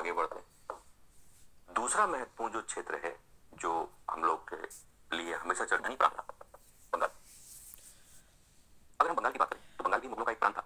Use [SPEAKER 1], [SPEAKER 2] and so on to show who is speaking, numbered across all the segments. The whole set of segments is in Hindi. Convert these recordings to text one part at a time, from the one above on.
[SPEAKER 1] आगे बढ़ते हैं। दूसरा महत्वपूर्ण जो क्षेत्र है, जो हम लोग के लिए हमेशा चर्चा नहीं पाता बंगाल। अगर हम बंगाल की बात करें तो बंगाल भी मुगलों का एक प्रांत था।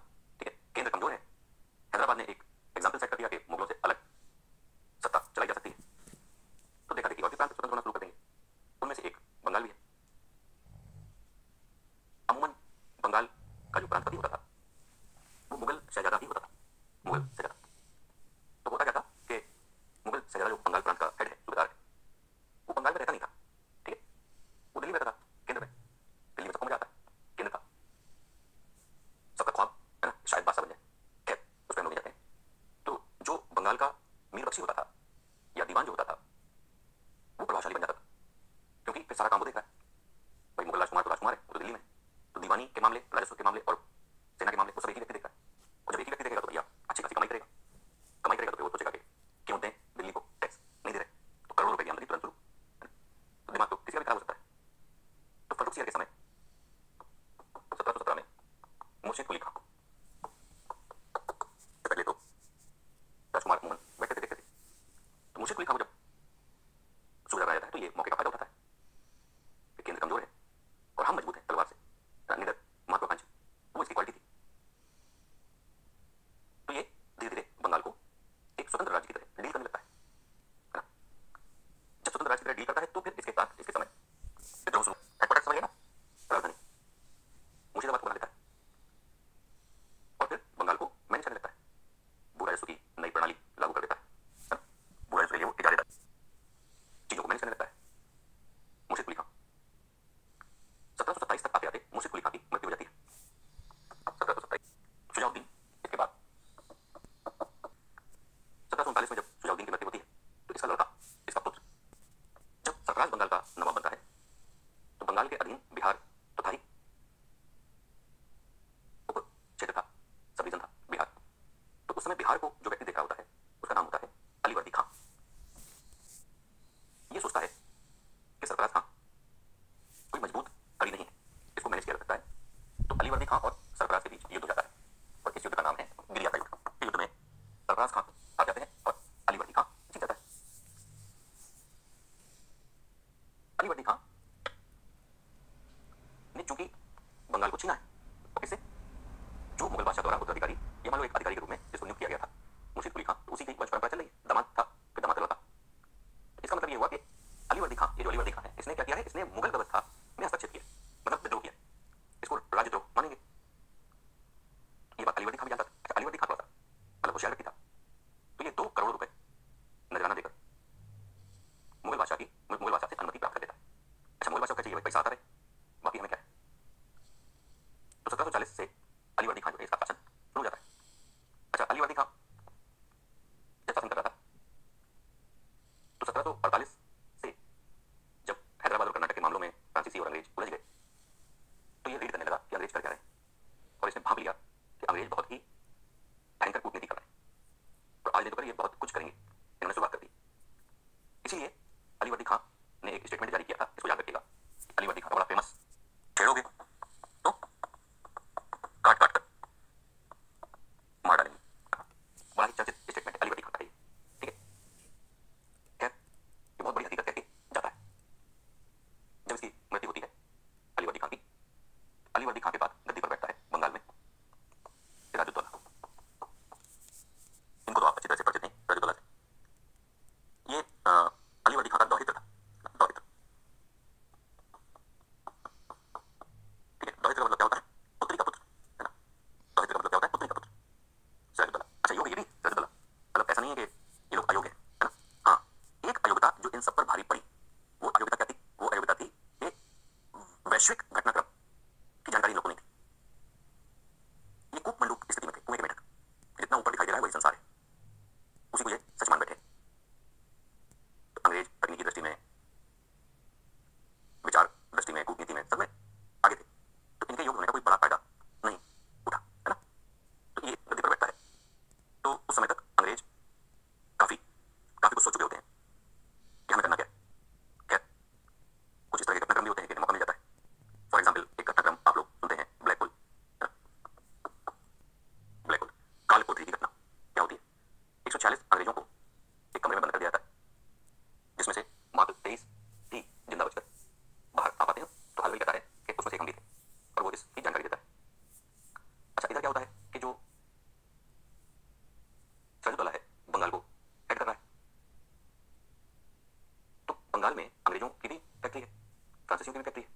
[SPEAKER 1] sesión que ti.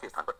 [SPEAKER 1] Pakistan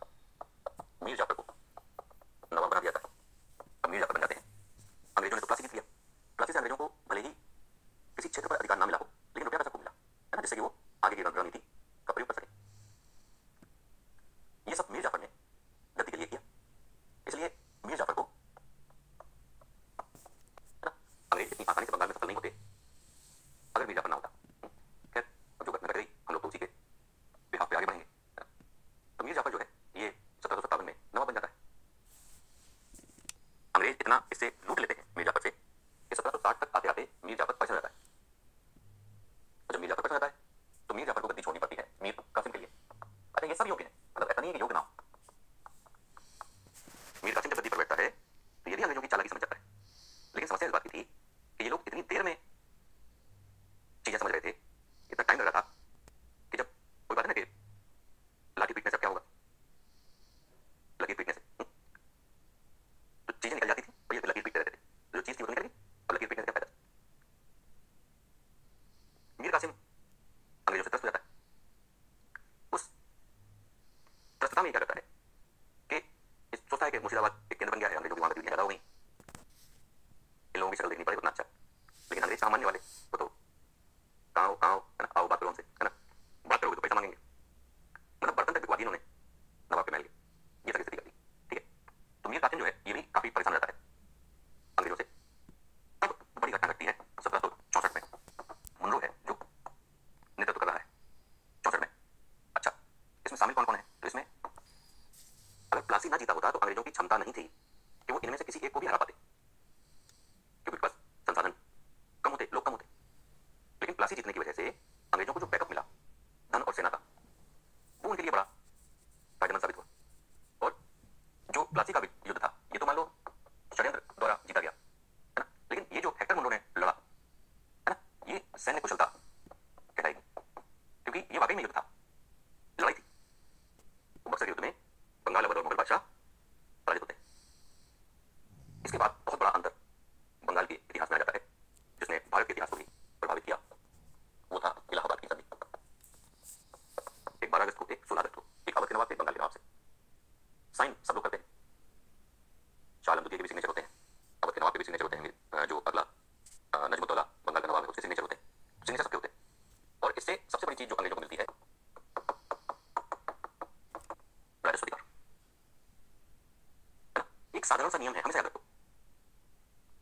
[SPEAKER 1] साधारण सा नियम है, हमेशा याद रखो।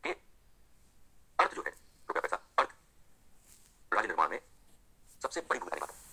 [SPEAKER 1] कि अर्थ जो है, रुपया पैसा, अर्थ, राज्य निर्माण में सबसे बड़ी भूमिका निभाता है।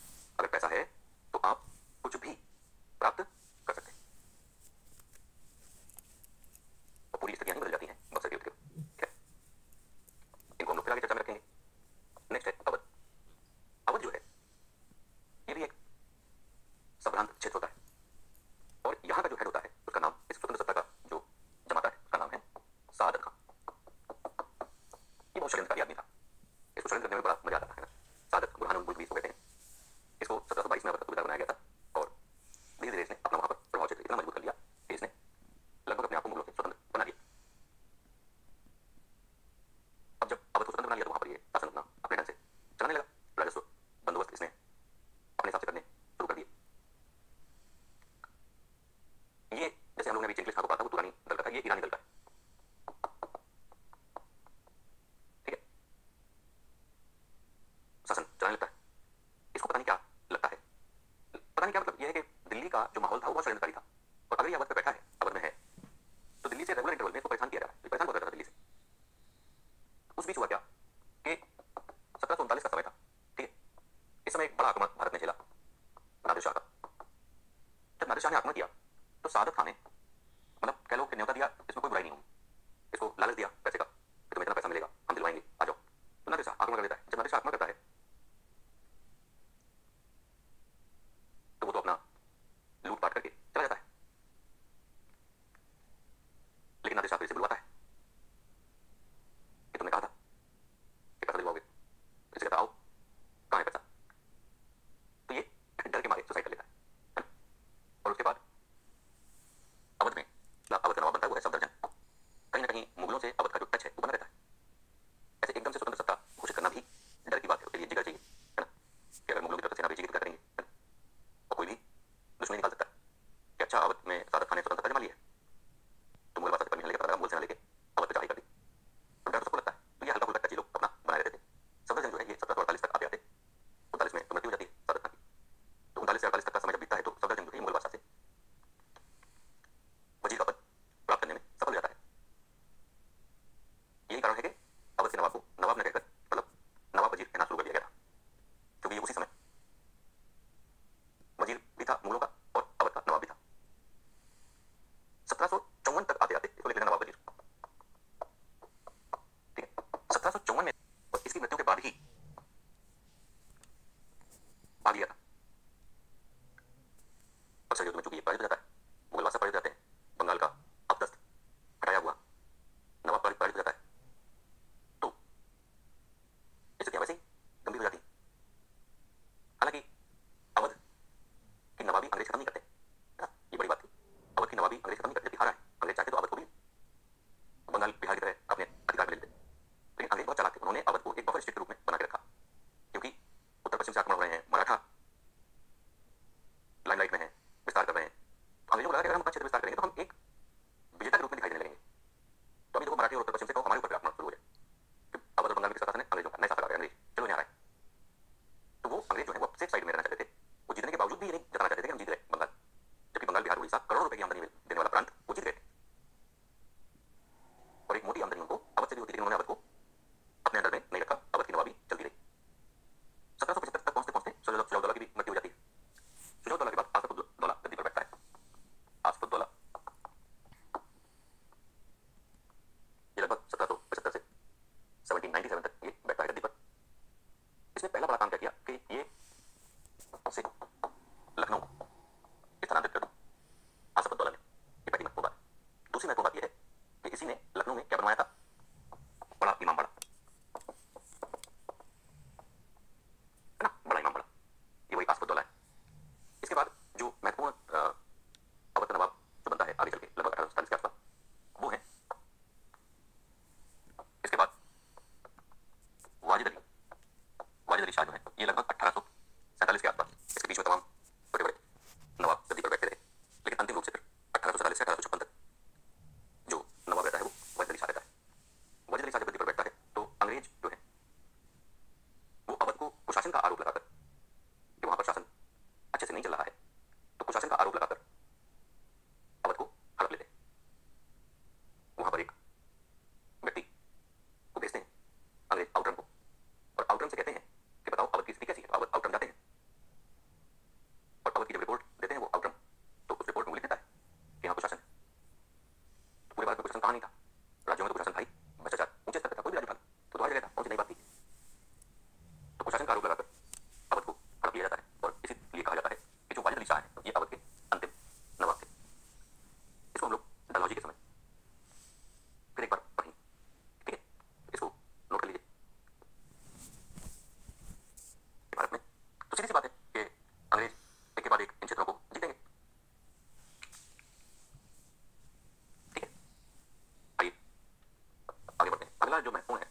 [SPEAKER 1] आगे बढ़ते हैं अगला जो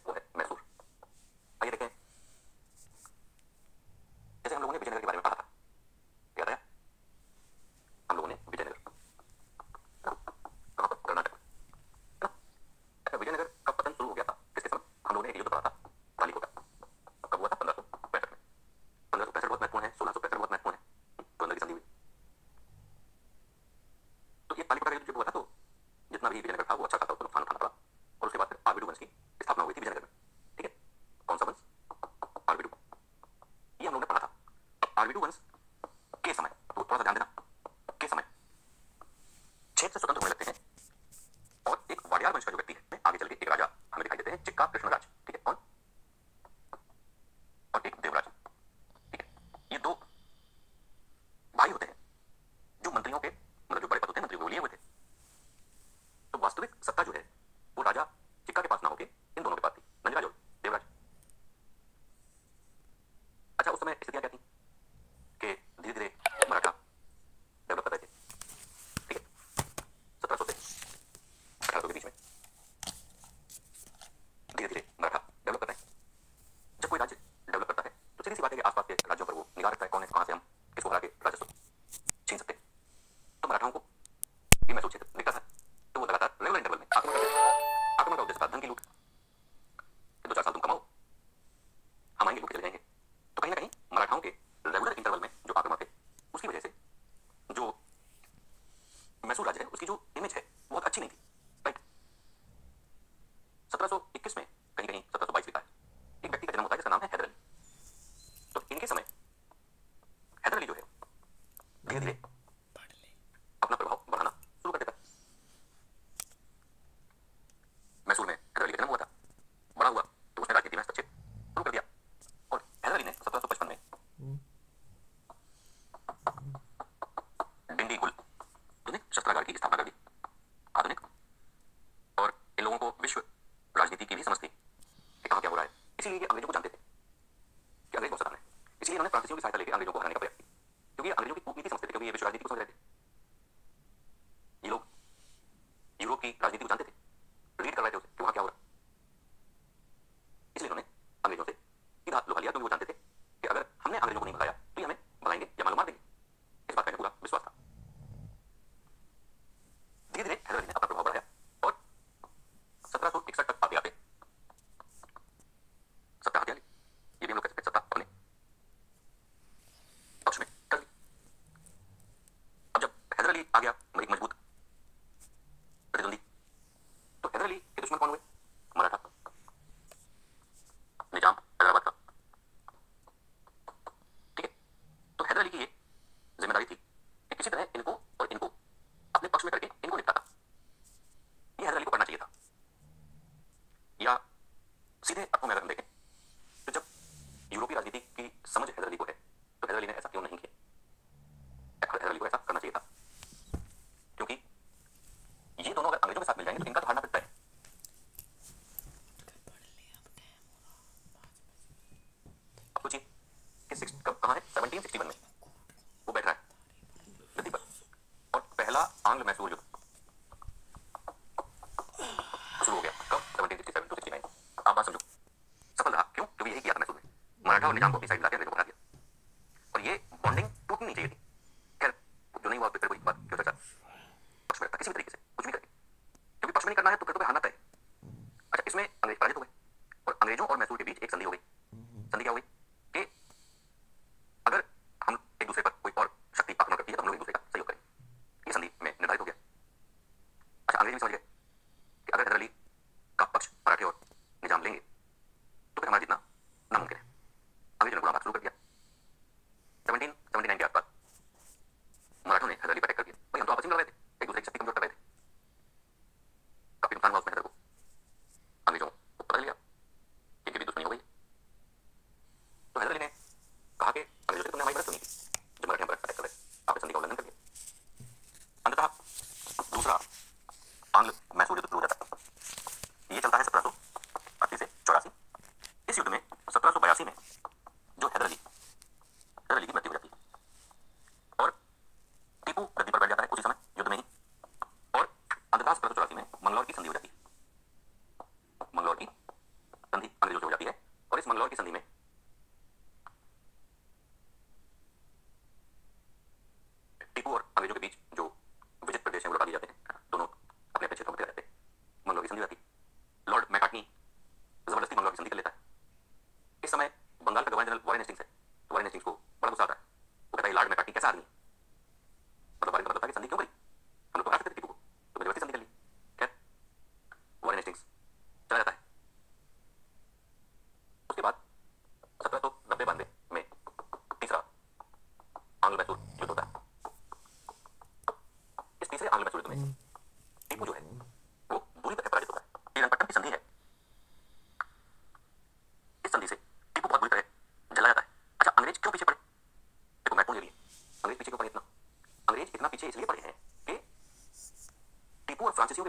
[SPEAKER 1] अंग्रेज़ पराजित हो गए और अंग्रेज़ों और मैसूर के बीच एक संधि हो गई। हम्म। संधि क्या हुई?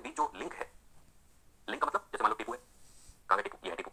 [SPEAKER 1] भी जो लिंक है। लिंक का मतलब जैसे मान लो टिपू है कांगा है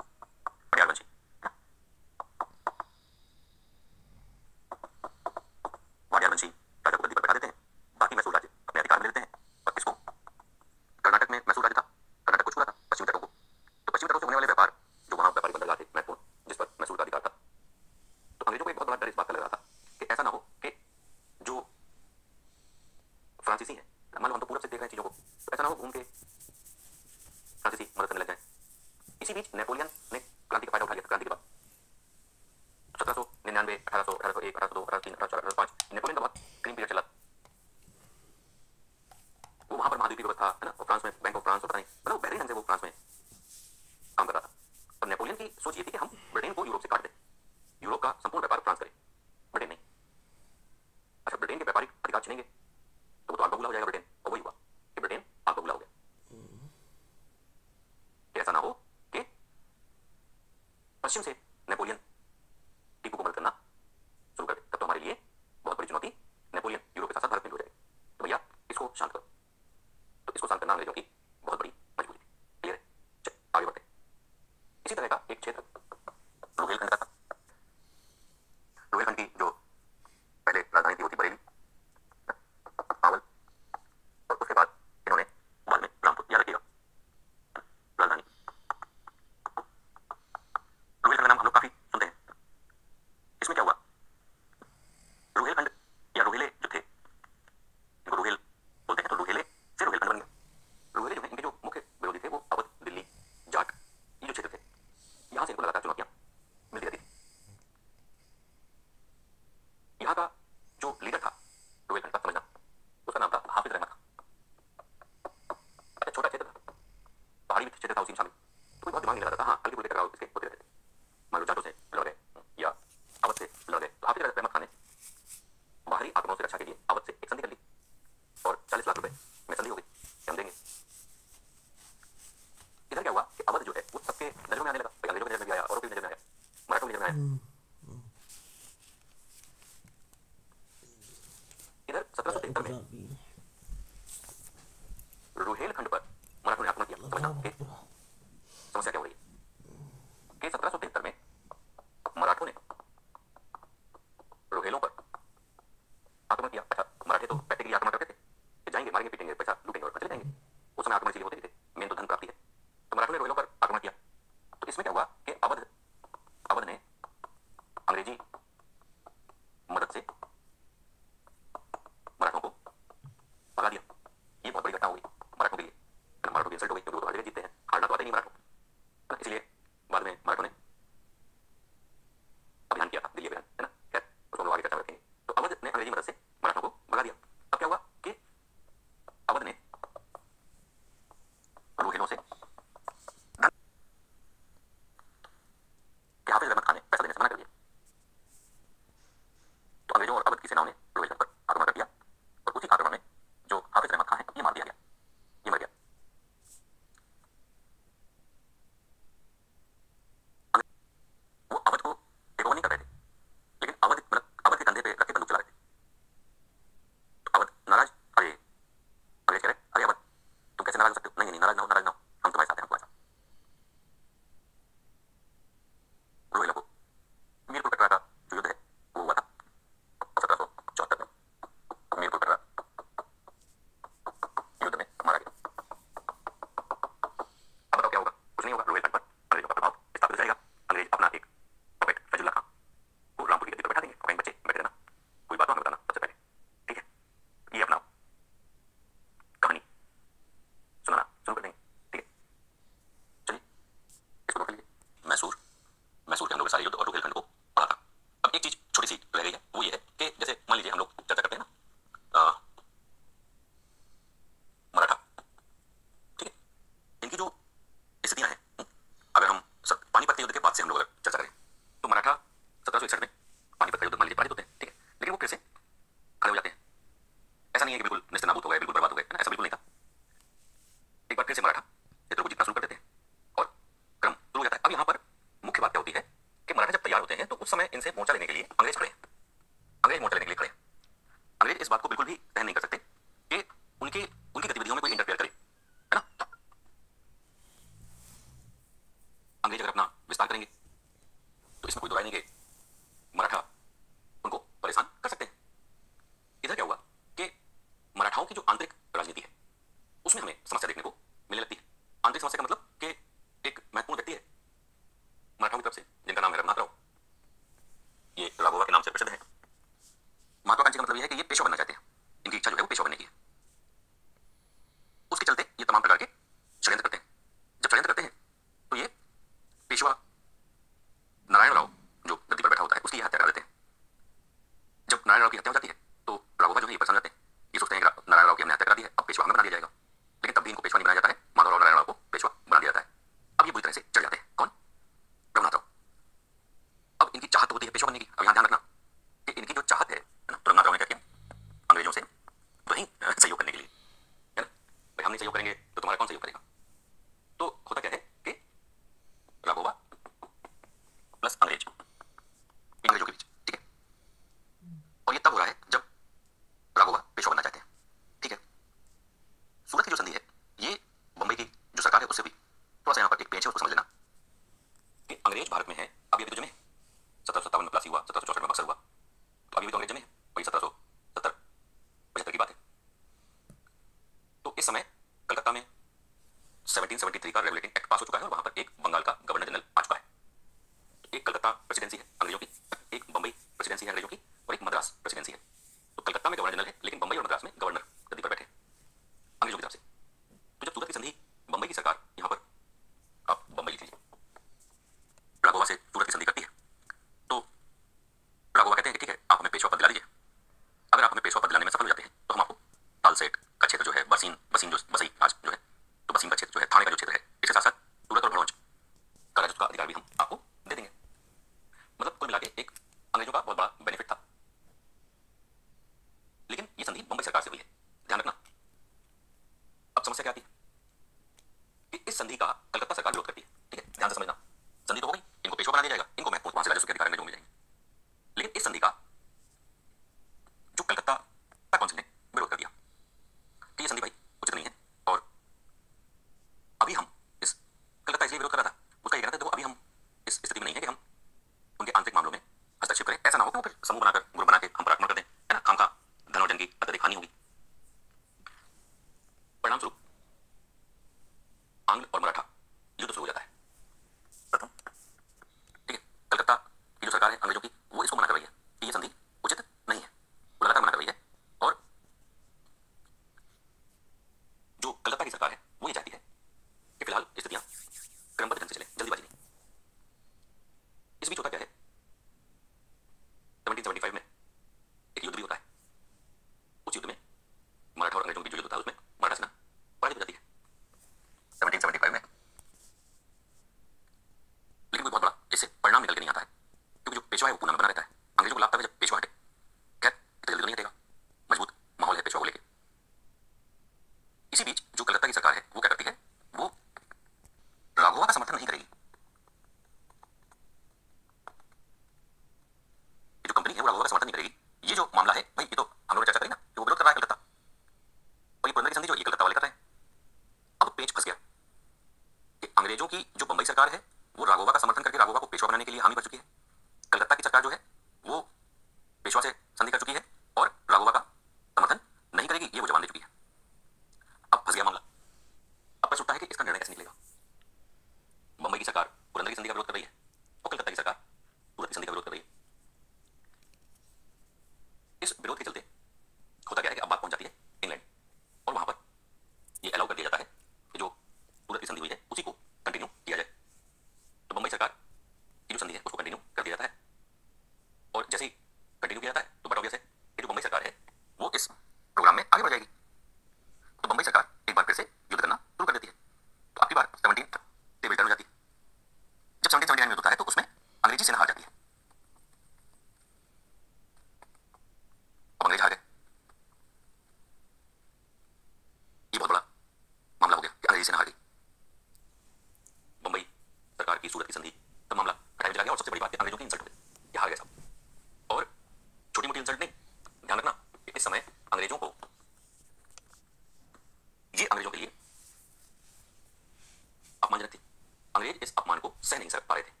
[SPEAKER 1] अपमान को सह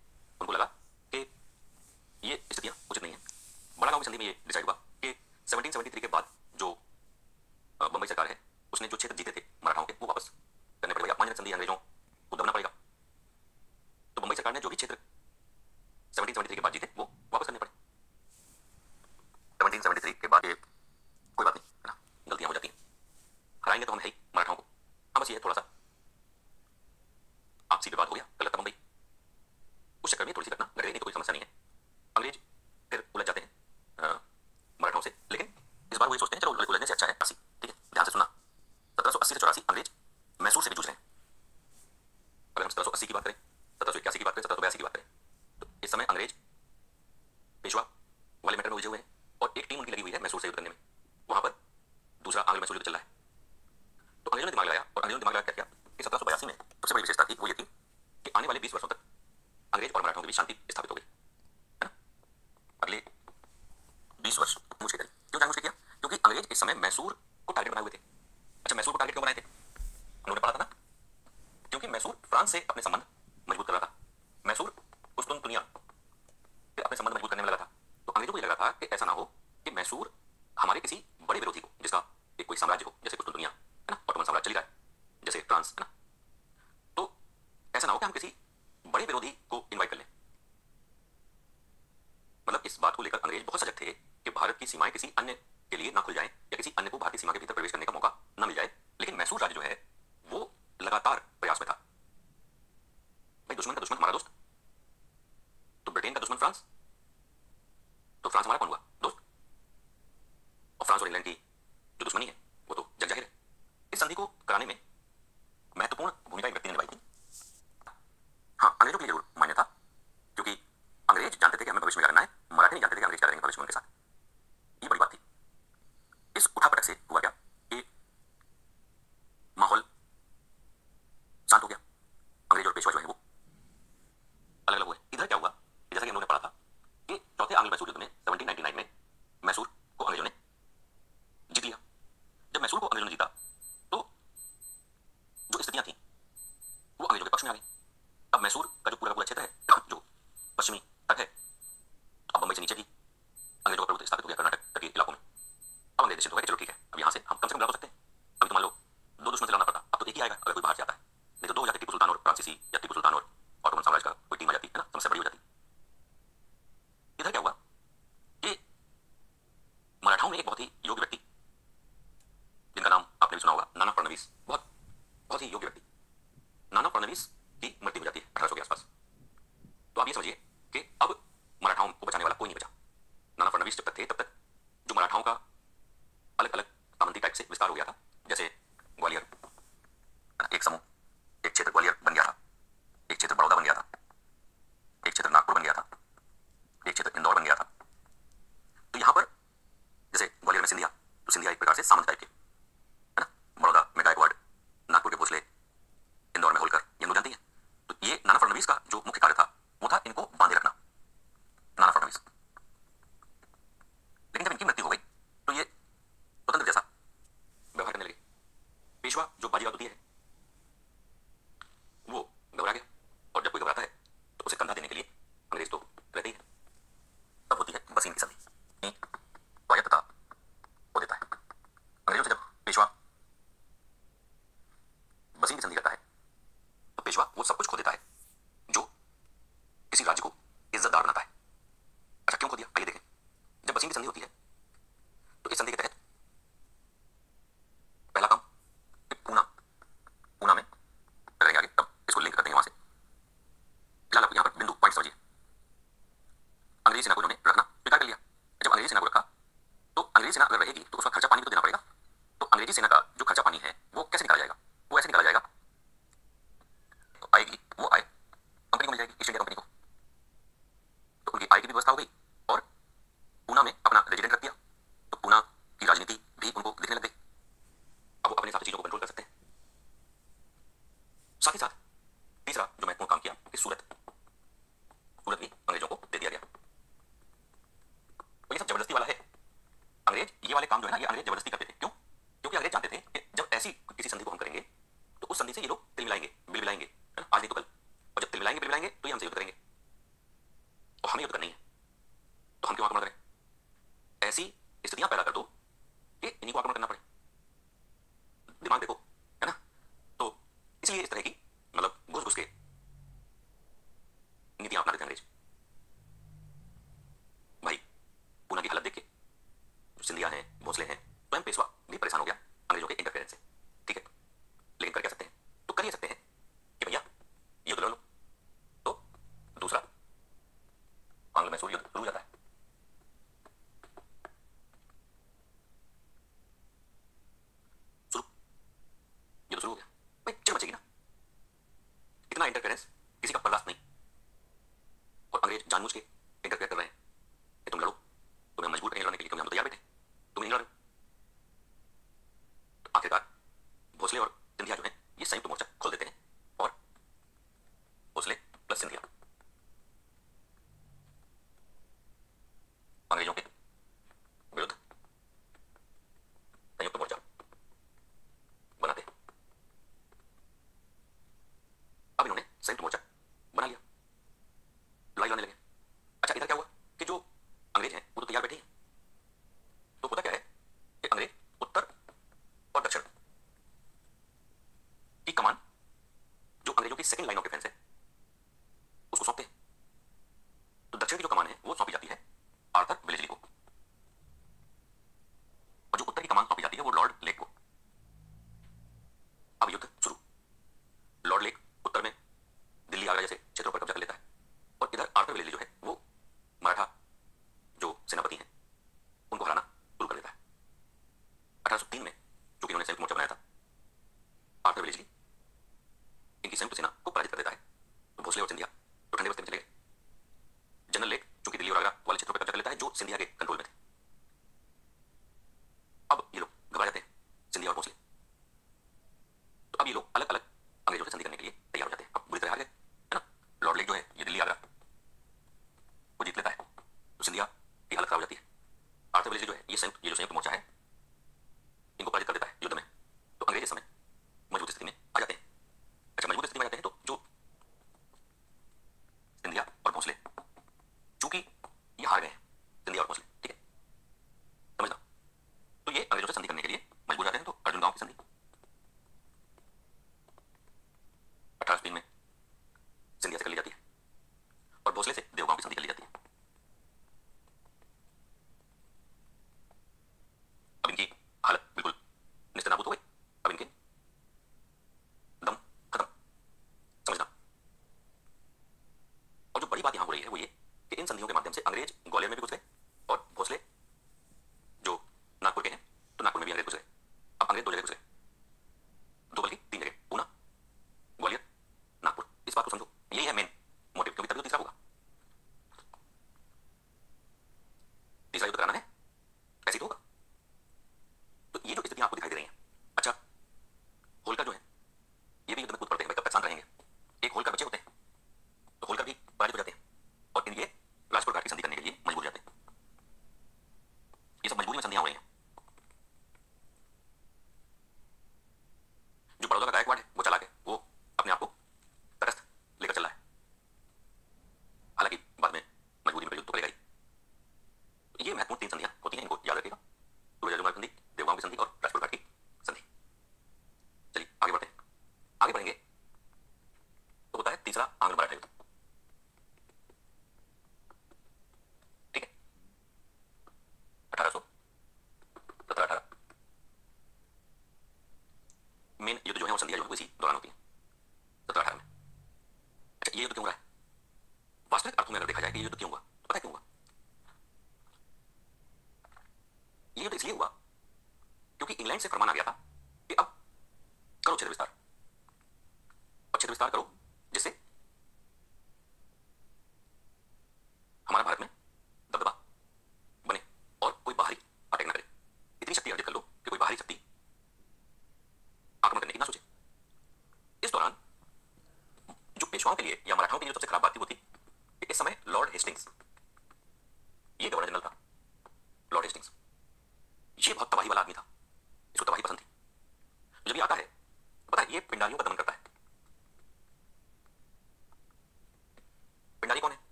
[SPEAKER 1] crees?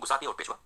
[SPEAKER 1] गुस्सा और Peshwa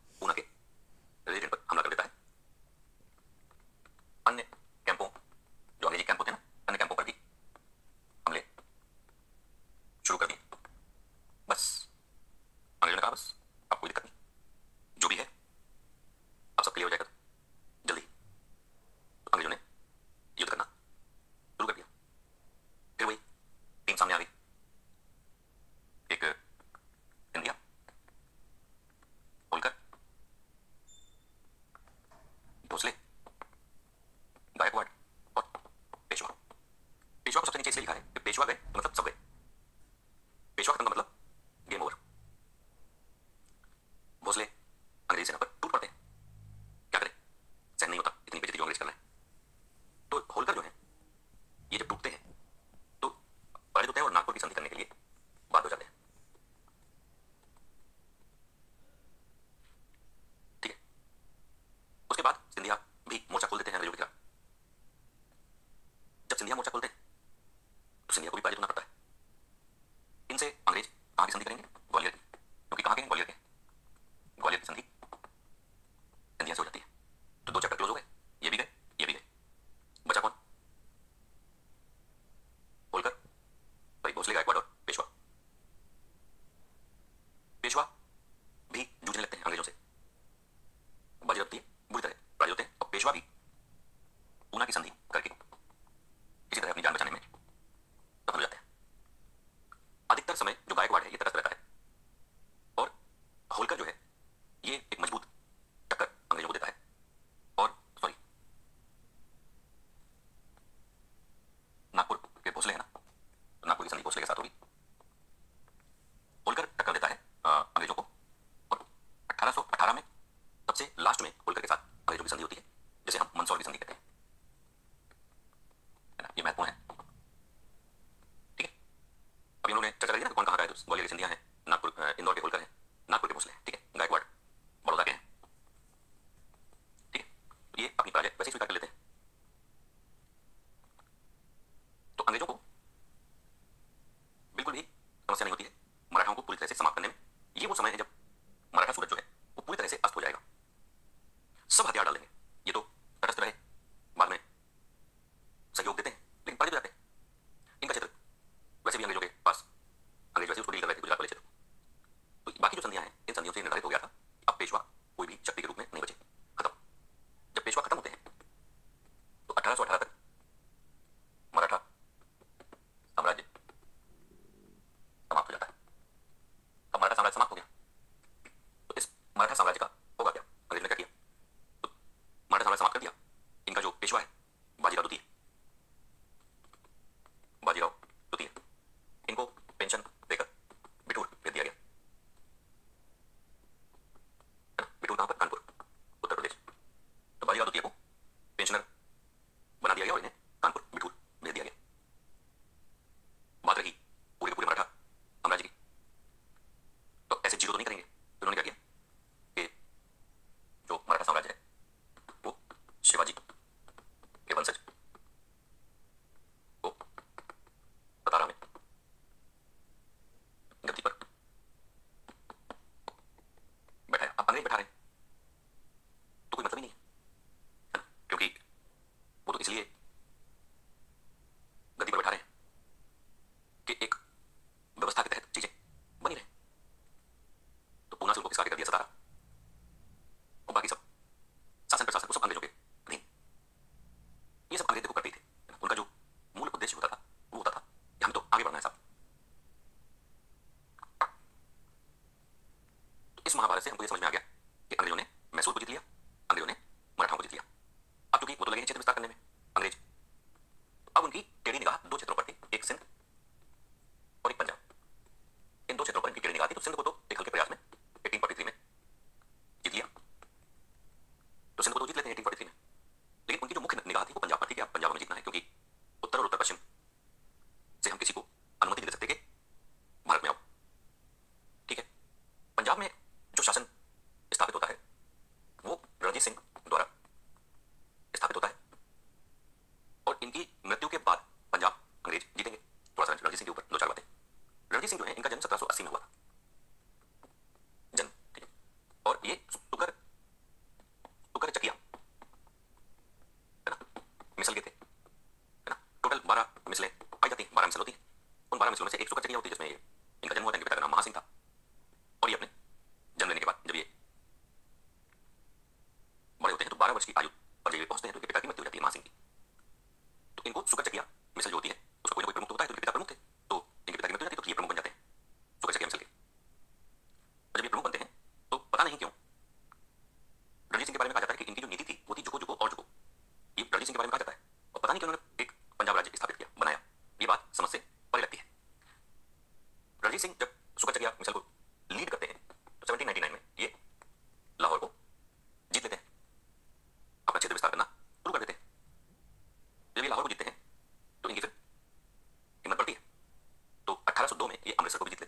[SPEAKER 1] Running back heading. conversar con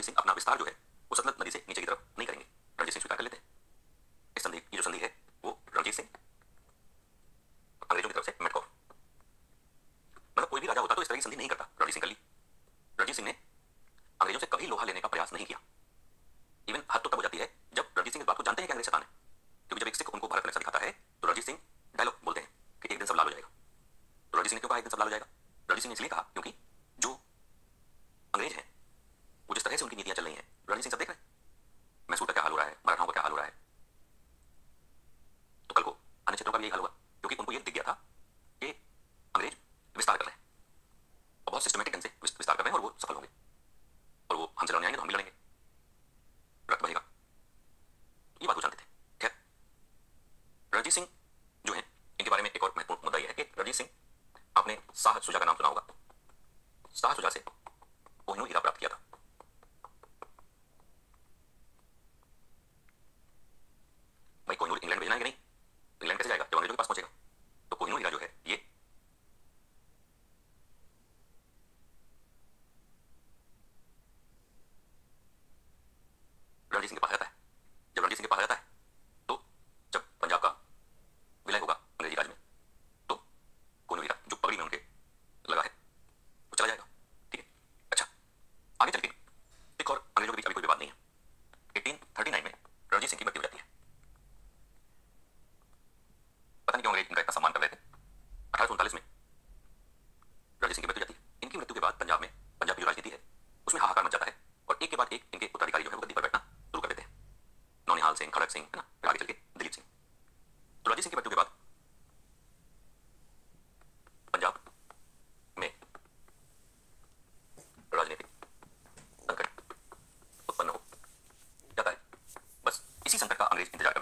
[SPEAKER 1] Hari Singh अपना विस्तार जो है वो सतलत नदी से नीचे की तरफ़। India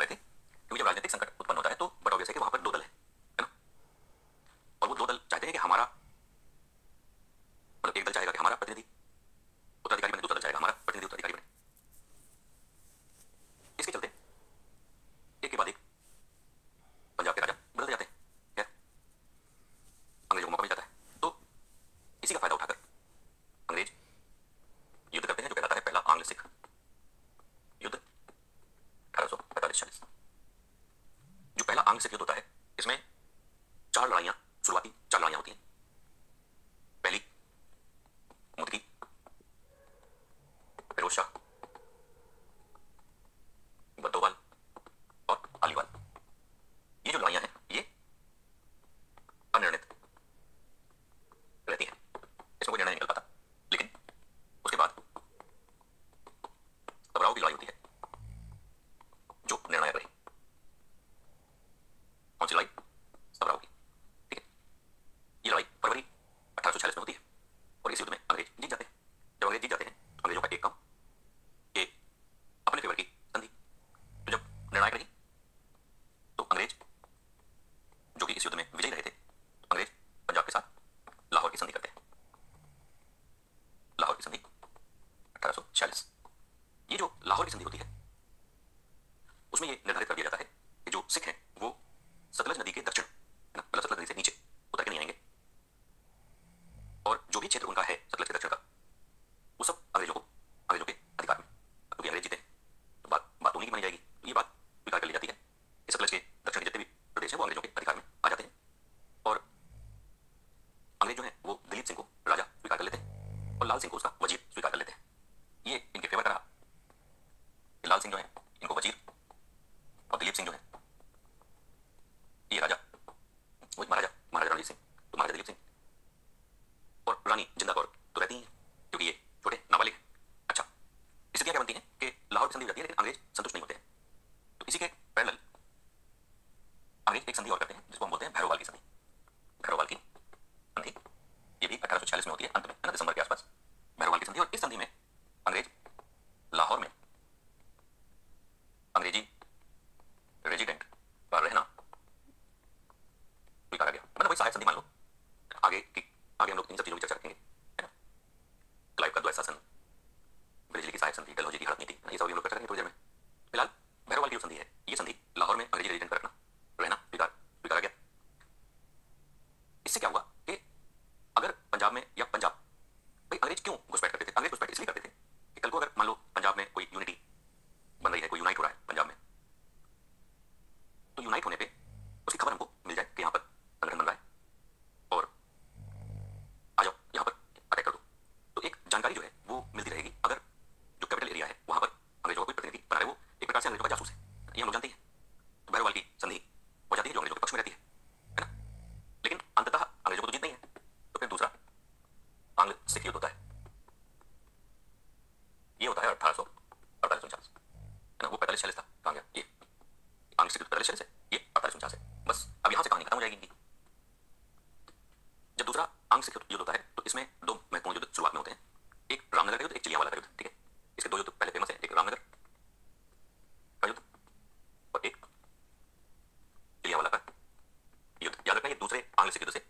[SPEAKER 1] दूसरे आंग्ल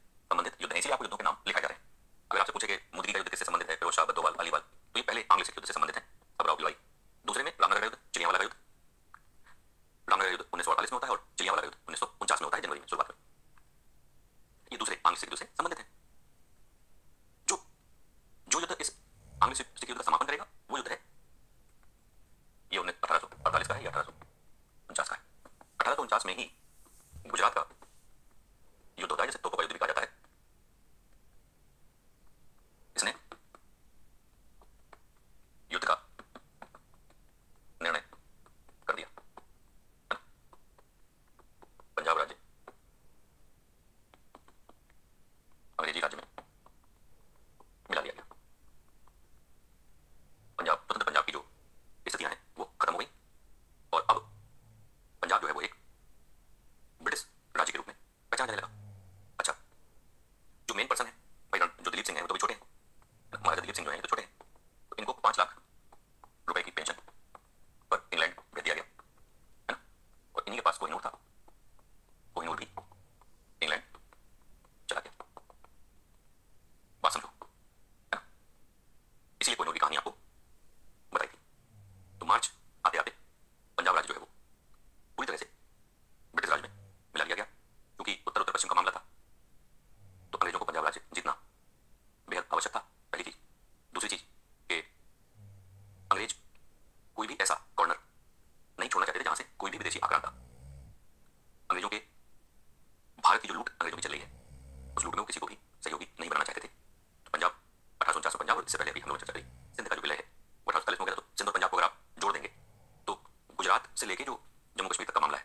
[SPEAKER 1] लद्दाख से लेके जो जम्मू कश्मीर तक का मामला है,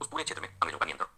[SPEAKER 1] उस पूरे क्षेत्र में अंग्रेज़ों का नियंत्रण।